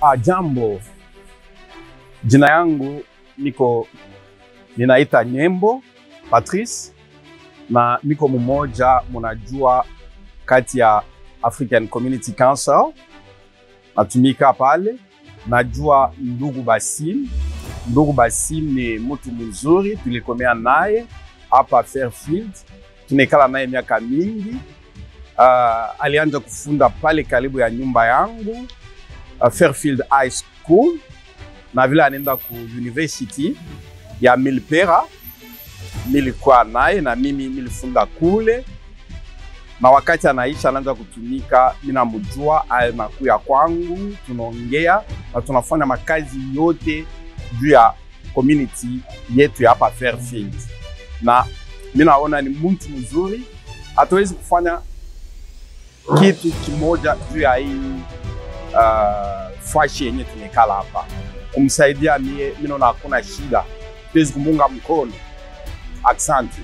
Ah, jambo. Jina yangu niko ninaita Nyembo Patrice na niko mmoja mnajua kati ya African Community Council, natumika pale. Najua ndugu Basim. Ndugu Basim ni mtu mzuri, tulikomea naye hapa Fairfield, tunekala naye miaka mingi. Uh, alianza kufunda pale karibu ya nyumba yangu uh, Fairfield High School, na vile anaenda ku university ya Milpera, nilikuwa naye na mimi nilifunga kule, na wakati anaisha anaanza kutumika, minamujua anakuya kwangu, tunaongea na tunafanya makazi yote juu ya community yetu ya hapa Fairfield, na mimi naona ni mtu mzuri, hatuwezi kufanya kitu kimoja juu ya hii uh, fashi yenye tumekala hapa kumsaidia mie, mimi naona hakuna shida, tuwezi kumunga mkono. Asante.